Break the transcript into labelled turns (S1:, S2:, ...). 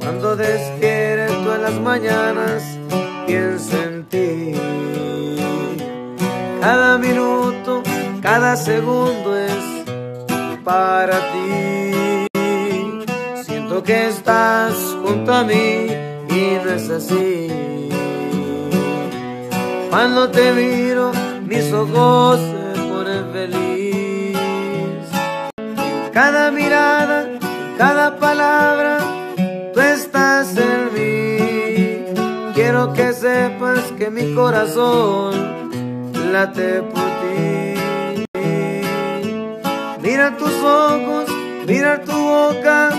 S1: Cuando despierto en las mañanas, pienso en ti. Cada minuto, cada segundo es para ti. Siento que estás junto a mí y no es así. Cuando te miro, mis ojos se ponen feliz. Cada mirada, cada palabra, Quiero que sepas que mi corazón late por ti. Mira tus ojos, mira tu boca